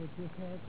with your card?